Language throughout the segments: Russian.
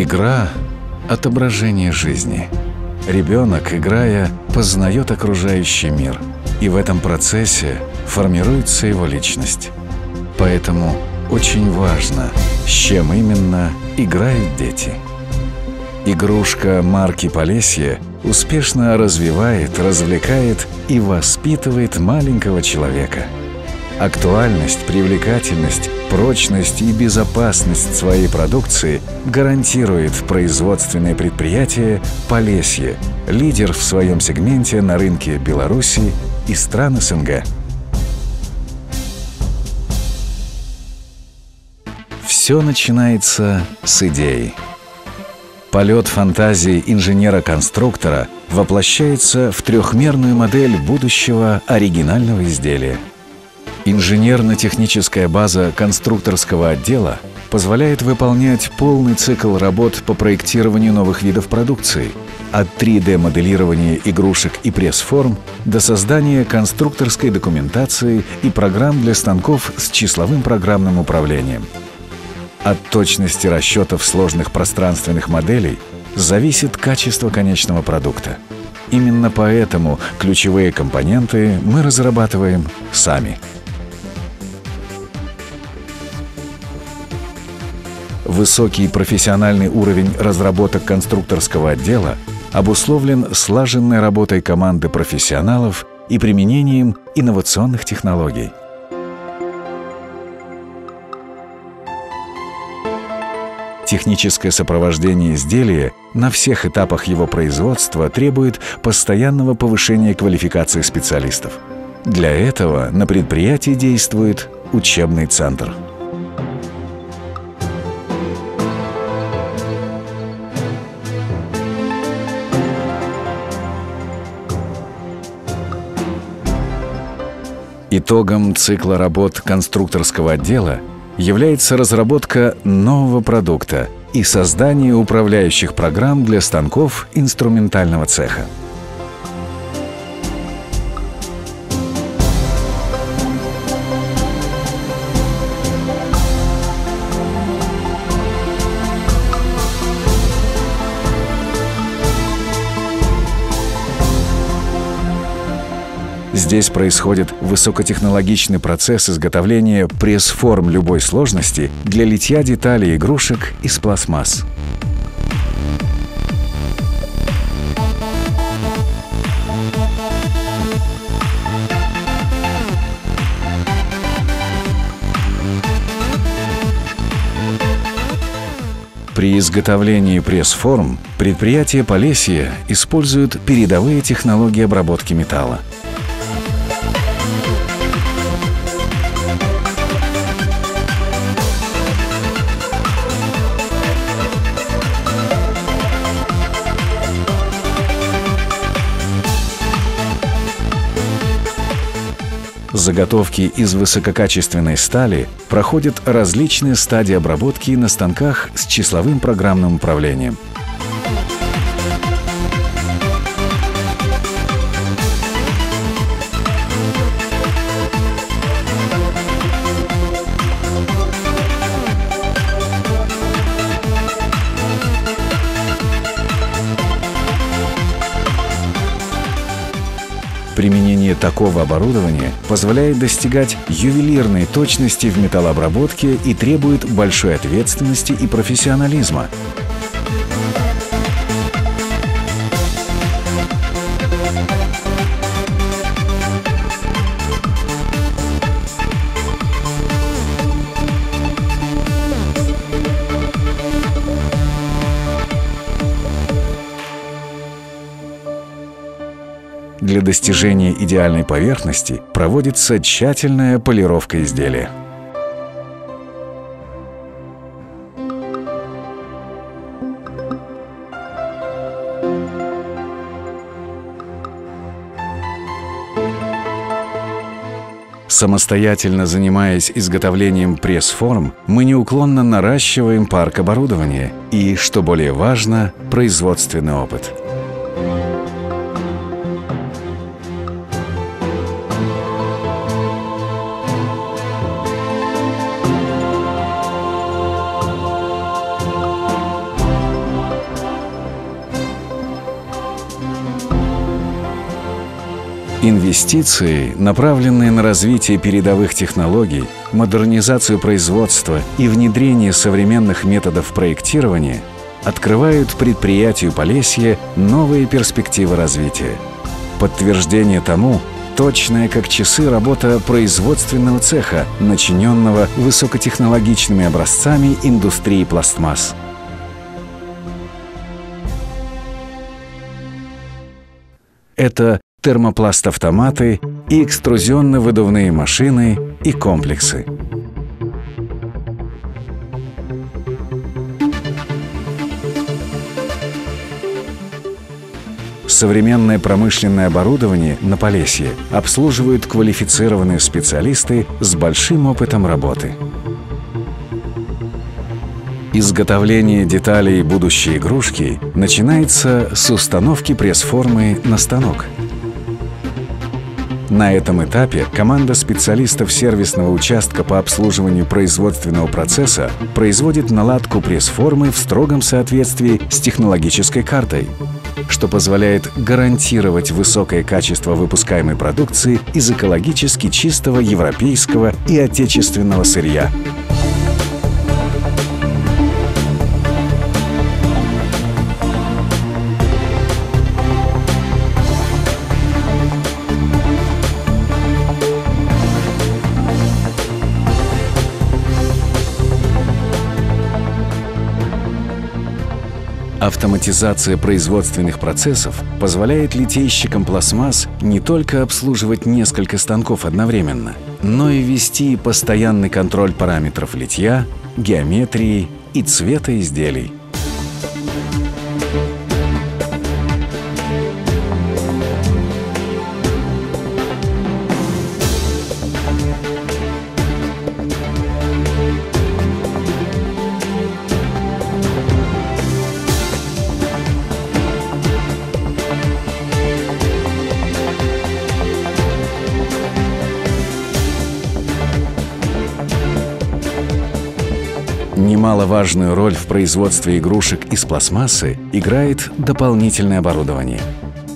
Игра – отображение жизни. Ребенок, играя, познает окружающий мир, и в этом процессе формируется его личность. Поэтому очень важно, с чем именно играют дети. Игрушка марки Полесье успешно развивает, развлекает и воспитывает маленького человека. Актуальность, привлекательность, прочность и безопасность своей продукции гарантирует производственное предприятие «Полесье», лидер в своем сегменте на рынке Беларуси и стран СНГ. Все начинается с идеи. Полет фантазии инженера-конструктора воплощается в трехмерную модель будущего оригинального изделия. Инженерно-техническая база конструкторского отдела позволяет выполнять полный цикл работ по проектированию новых видов продукции, от 3D-моделирования игрушек и пресс-форм до создания конструкторской документации и программ для станков с числовым программным управлением – от точности расчетов сложных пространственных моделей зависит качество конечного продукта. Именно поэтому ключевые компоненты мы разрабатываем сами. Высокий профессиональный уровень разработок конструкторского отдела обусловлен слаженной работой команды профессионалов и применением инновационных технологий – Техническое сопровождение изделия на всех этапах его производства требует постоянного повышения квалификации специалистов. Для этого на предприятии действует учебный центр. Итогом цикла работ конструкторского отдела является разработка нового продукта и создание управляющих программ для станков инструментального цеха. Здесь происходит высокотехнологичный процесс изготовления пресс-форм любой сложности для литья деталей игрушек из пластмасс. При изготовлении пресс-форм предприятие Полесье использует передовые технологии обработки металла – Заготовки из высококачественной стали проходят различные стадии обработки на станках с числовым программным управлением – такого оборудования позволяет достигать ювелирной точности в металлообработке и требует большой ответственности и профессионализма. Для достижения идеальной поверхности проводится тщательная полировка изделия. Самостоятельно занимаясь изготовлением пресс-форм, мы неуклонно наращиваем парк оборудования и, что более важно, производственный опыт – Инвестиции, направленные на развитие передовых технологий, модернизацию производства и внедрение современных методов проектирования, открывают предприятию Полесье новые перспективы развития. Подтверждение тому – точная как часы работа производственного цеха, начиненного высокотехнологичными образцами индустрии пластмасс. Это термопласт-автоматы и экструзионно-выдувные машины и комплексы. Современное промышленное оборудование на Полесье обслуживают квалифицированные специалисты с большим опытом работы. Изготовление деталей будущей игрушки начинается с установки пресс-формы на станок – на этом этапе команда специалистов сервисного участка по обслуживанию производственного процесса производит наладку пресс-формы в строгом соответствии с технологической картой, что позволяет гарантировать высокое качество выпускаемой продукции из экологически чистого европейского и отечественного сырья. Автоматизация производственных процессов позволяет литейщикам пластмасс не только обслуживать несколько станков одновременно, но и вести постоянный контроль параметров литья, геометрии и цвета изделий. Немаловажную роль в производстве игрушек из пластмассы играет дополнительное оборудование.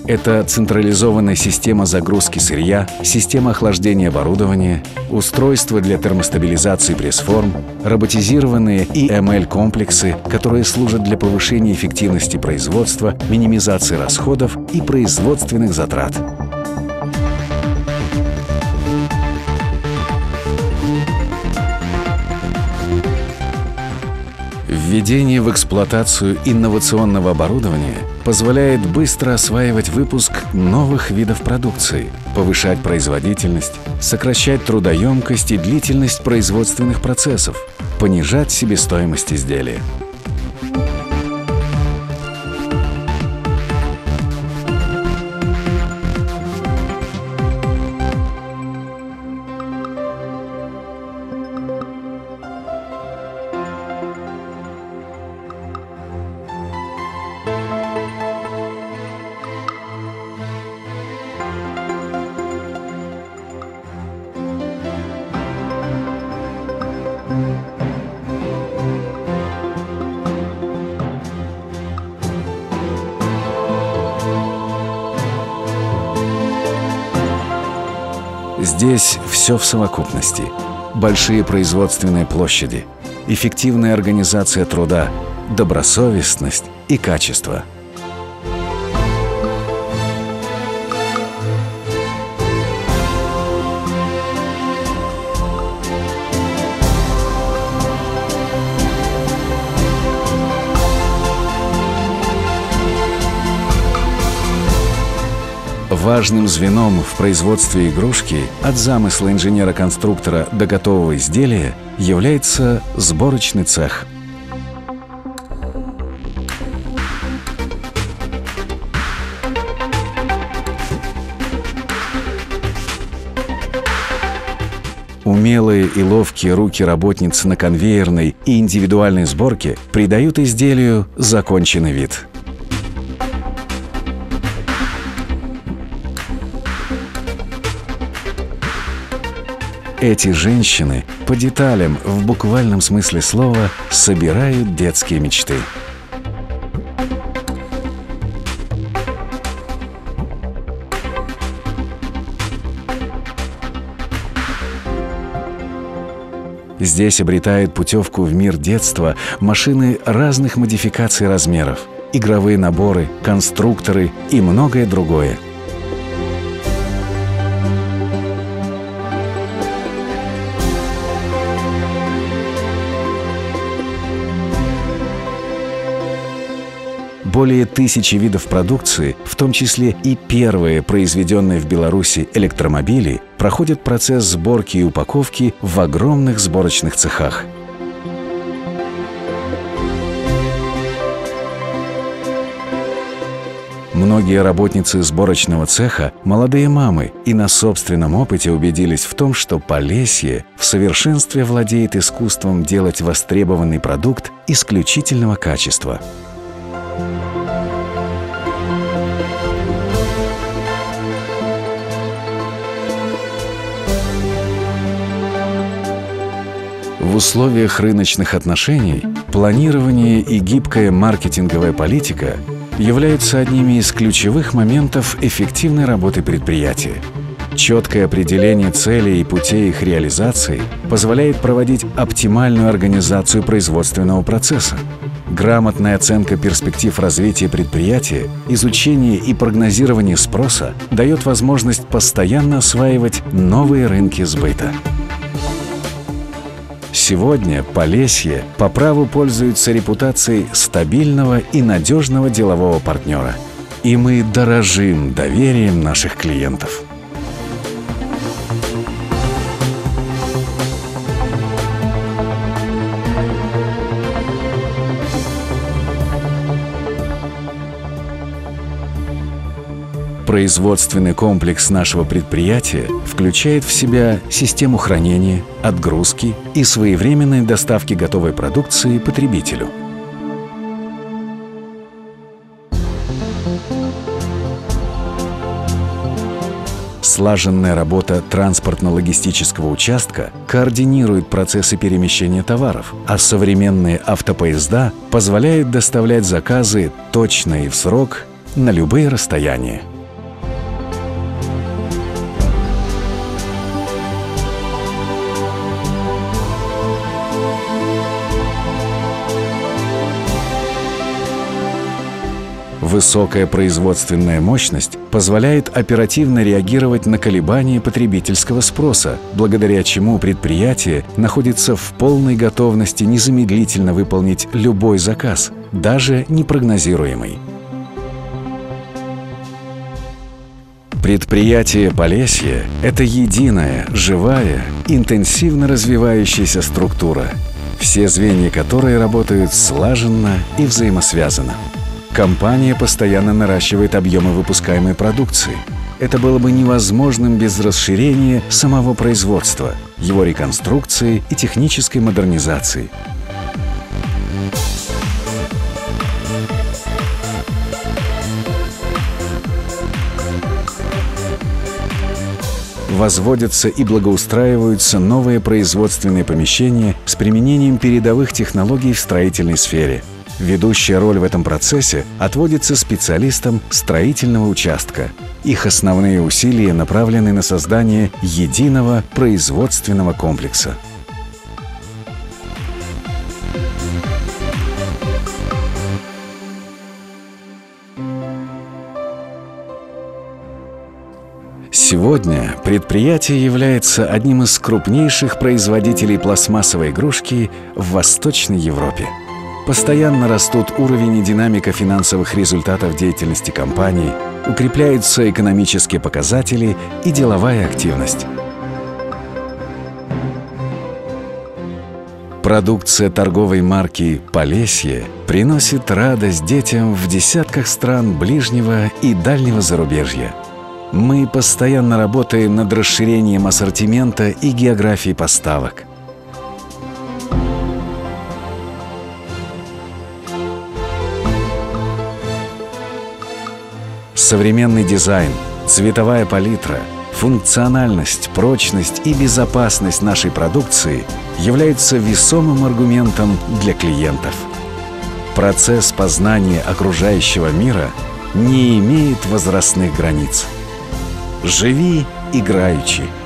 Это централизованная система загрузки сырья, система охлаждения оборудования, устройства для термостабилизации пресс-форм, роботизированные EML-комплексы, которые служат для повышения эффективности производства, минимизации расходов и производственных затрат. Введение в эксплуатацию инновационного оборудования позволяет быстро осваивать выпуск новых видов продукции, повышать производительность, сокращать трудоемкость и длительность производственных процессов, понижать себестоимость изделия. Здесь все в совокупности. Большие производственные площади, эффективная организация труда, добросовестность и качество – Важным звеном в производстве игрушки от замысла инженера-конструктора до готового изделия является сборочный цех. Умелые и ловкие руки работниц на конвейерной и индивидуальной сборке придают изделию законченный вид – Эти женщины по деталям, в буквальном смысле слова, собирают детские мечты. Здесь обретают путевку в мир детства машины разных модификаций размеров, игровые наборы, конструкторы и многое другое – более тысячи видов продукции, в том числе и первые произведенные в Беларуси электромобили, проходят процесс сборки и упаковки в огромных сборочных цехах. Многие работницы сборочного цеха – молодые мамы и на собственном опыте убедились в том, что Полесье в совершенстве владеет искусством делать востребованный продукт исключительного качества – В условиях рыночных отношений планирование и гибкая маркетинговая политика являются одними из ключевых моментов эффективной работы предприятия. Четкое определение целей и путей их реализации позволяет проводить оптимальную организацию производственного процесса. Грамотная оценка перспектив развития предприятия, изучение и прогнозирование спроса дает возможность постоянно осваивать новые рынки сбыта. Сегодня Полесье по праву пользуется репутацией стабильного и надежного делового партнера. И мы дорожим доверием наших клиентов. Производственный комплекс нашего предприятия включает в себя систему хранения, отгрузки и своевременной доставки готовой продукции потребителю. Слаженная работа транспортно-логистического участка координирует процессы перемещения товаров, а современные автопоезда позволяют доставлять заказы точно и в срок на любые расстояния. Высокая производственная мощность позволяет оперативно реагировать на колебания потребительского спроса, благодаря чему предприятие находится в полной готовности незамедлительно выполнить любой заказ, даже непрогнозируемый. Предприятие Полесье – это единая, живая, интенсивно развивающаяся структура, все звенья которой работают слаженно и взаимосвязанно. Компания постоянно наращивает объемы выпускаемой продукции. Это было бы невозможным без расширения самого производства, его реконструкции и технической модернизации. возводятся и благоустраиваются новые производственные помещения с применением передовых технологий в строительной сфере – Ведущая роль в этом процессе отводится специалистам строительного участка. Их основные усилия направлены на создание единого производственного комплекса. Сегодня предприятие является одним из крупнейших производителей пластмассовой игрушки в Восточной Европе. Постоянно растут уровень и динамика финансовых результатов деятельности компании, укрепляются экономические показатели и деловая активность. Продукция торговой марки «Полесье» приносит радость детям в десятках стран ближнего и дальнего зарубежья. Мы постоянно работаем над расширением ассортимента и географии поставок – Современный дизайн, цветовая палитра, функциональность, прочность и безопасность нашей продукции являются весомым аргументом для клиентов. Процесс познания окружающего мира не имеет возрастных границ. Живи играючи –